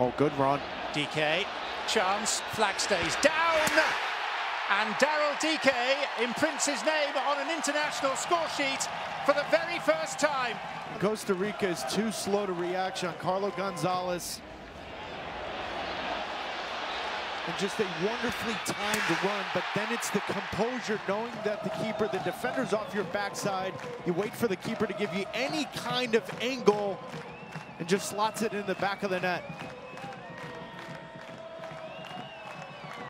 Oh, good run. Dike. chance, flag stays down. And Daryl Dike imprints his name on an international score sheet for the very first time. Costa Rica is too slow to react on Carlo Gonzalez. And just a wonderfully timed run, but then it's the composure, knowing that the keeper, the defender's off your backside. You wait for the keeper to give you any kind of angle and just slots it in the back of the net.